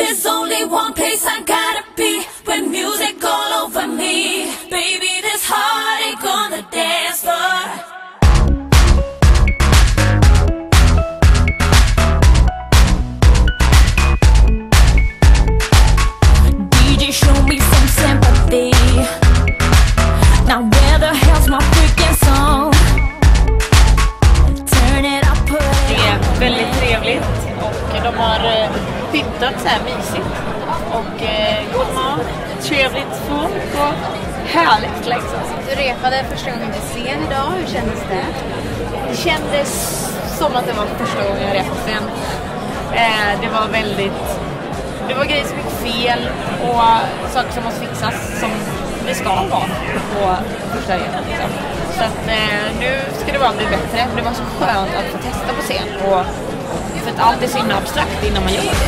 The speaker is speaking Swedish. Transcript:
There's only one place I gotta be when music all over me. Baby, this heartache on the dance floor. DJ, show me some sympathy. Now where the hell's my freaking song? Turn it up, put Det it är väldigt trevligt och de har eh, pyntat så här mysigt. Och eh, god mat, trevligt folk och härligt liksom. Du repade första gången till scen idag, hur kändes det? Det kändes som att det var första gången jag repade scen. Eh, det var väldigt... Det var grejer som gick fel och saker som måste fixas som det ska vara på första repet. Liksom. Så att eh, nu ska det bara bli bättre. Det var så skönt att få testa på scen. Och, för att allt är så himla abstrakt innan man gör det.